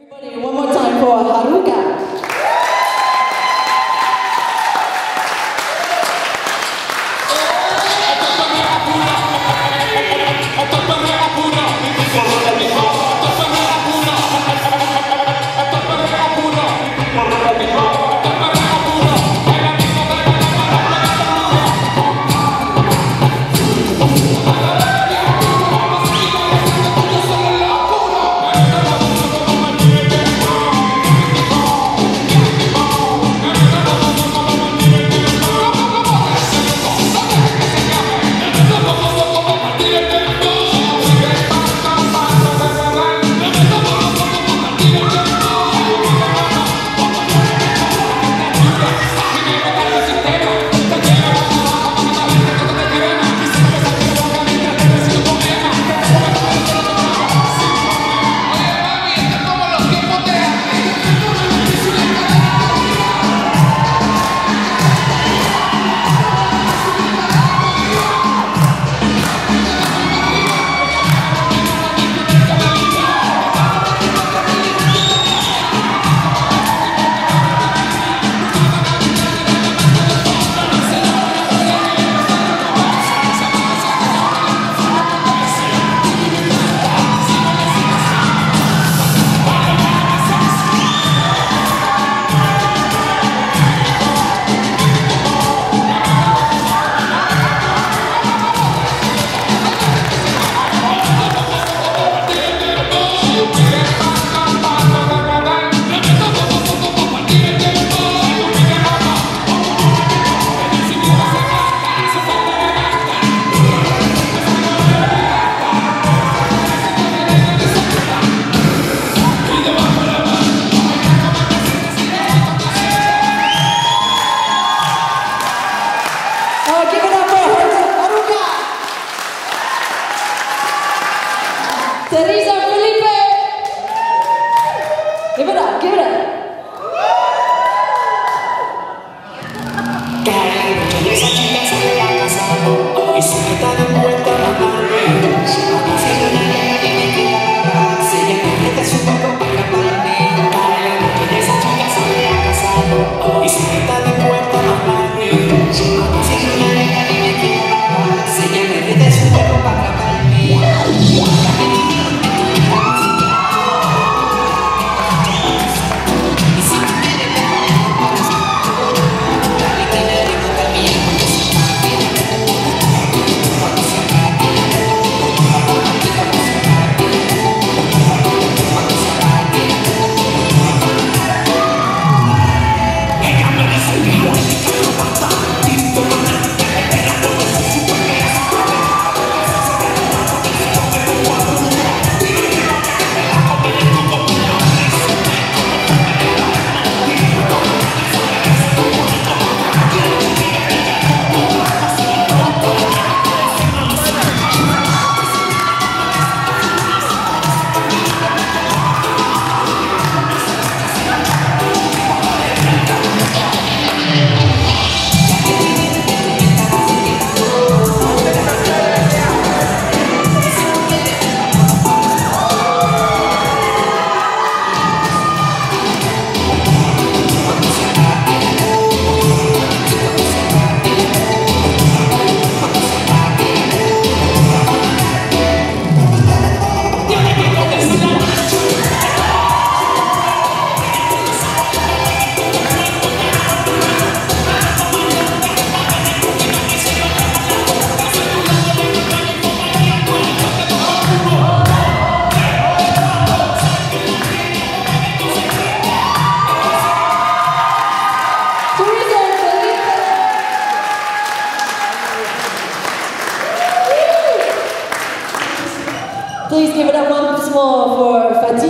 Everybody, one more time for Haruka. The reason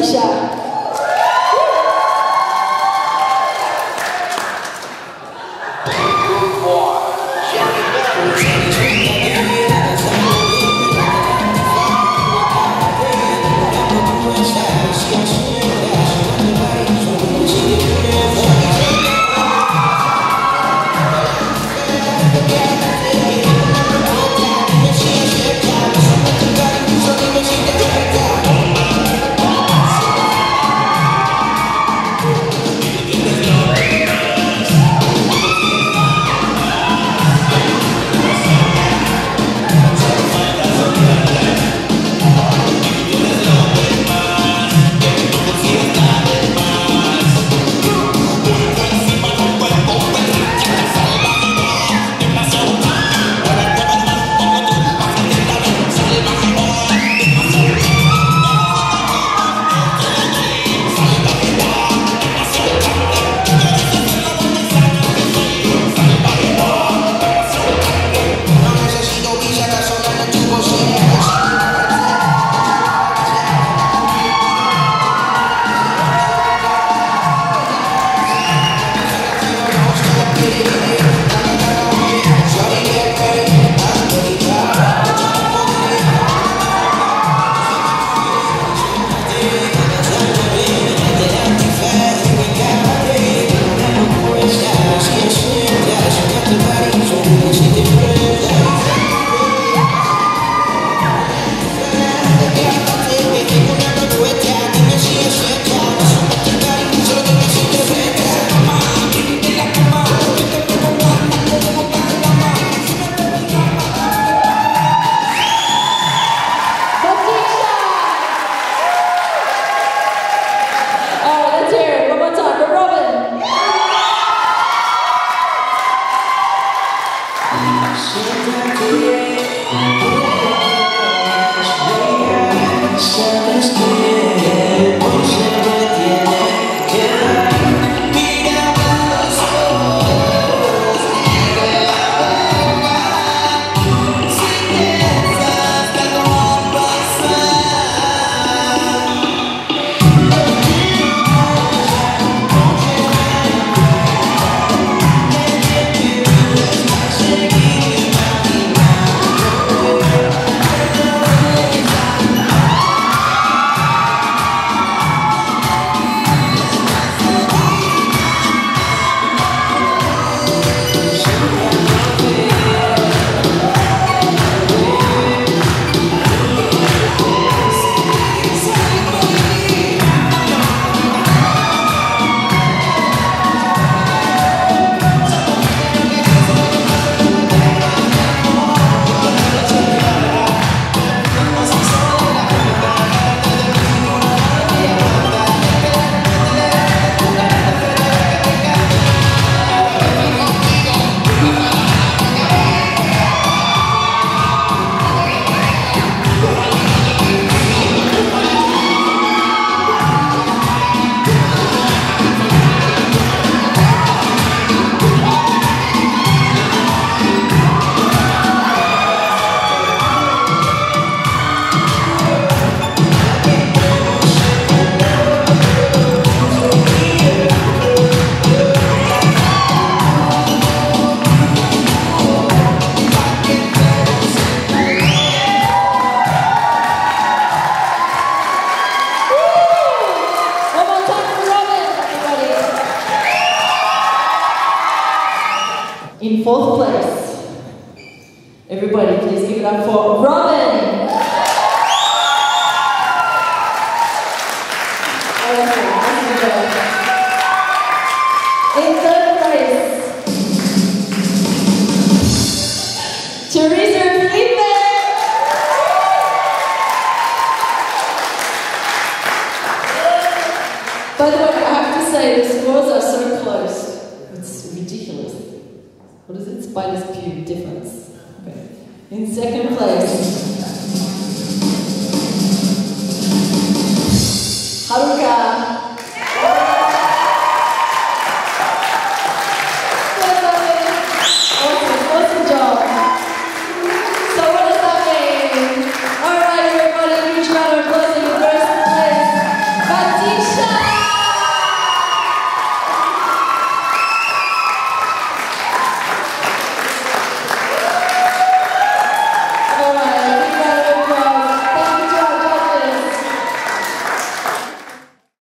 já. In fourth place, everybody please give it up for Robin. difference. Okay. In second place, Haruka